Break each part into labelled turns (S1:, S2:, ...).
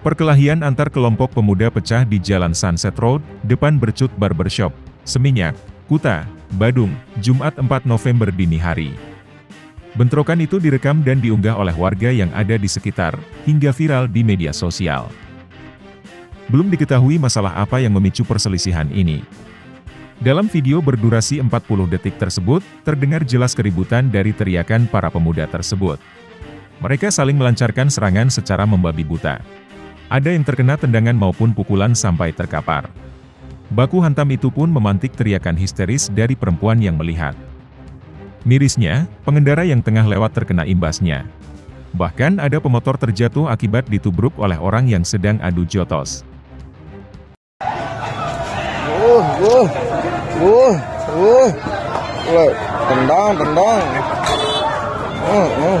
S1: Perkelahian antar kelompok pemuda pecah di Jalan Sunset Road, depan Bercut Barbershop, Seminyak, Kuta, Badung, Jumat 4 November dini hari. Bentrokan itu direkam dan diunggah oleh warga yang ada di sekitar, hingga viral di media sosial. Belum diketahui masalah apa yang memicu perselisihan ini. Dalam video berdurasi 40 detik tersebut, terdengar jelas keributan dari teriakan para pemuda tersebut. Mereka saling melancarkan serangan secara membabi buta. Ada yang terkena tendangan maupun pukulan sampai terkapar. Baku hantam itu pun memantik teriakan histeris dari perempuan yang melihat. Mirisnya, pengendara yang tengah lewat terkena imbasnya. Bahkan ada pemotor terjatuh akibat ditubruk oleh orang yang sedang adu jotos.
S2: Uh, uh, uh, uh, uh, tendang, tendang. Uh, uh.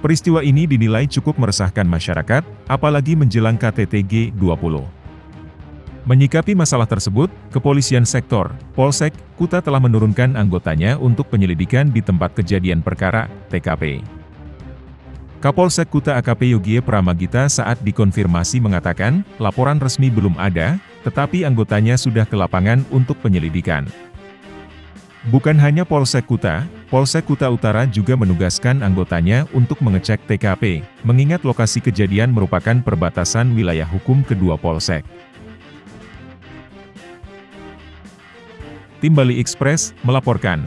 S1: Peristiwa ini dinilai cukup meresahkan masyarakat, apalagi menjelang KTT G20. Menyikapi masalah tersebut, Kepolisian Sektor, Polsek, Kuta telah menurunkan anggotanya untuk penyelidikan di tempat kejadian perkara, TKP. Kapolsek Kuta AKP Yogie Pramagita saat dikonfirmasi mengatakan, laporan resmi belum ada, tetapi anggotanya sudah ke lapangan untuk penyelidikan. Bukan hanya Polsek Kuta, Polsek Kuta Utara juga menugaskan anggotanya untuk mengecek TKP, mengingat lokasi kejadian merupakan perbatasan wilayah hukum kedua Polsek. Tim Bali Express melaporkan.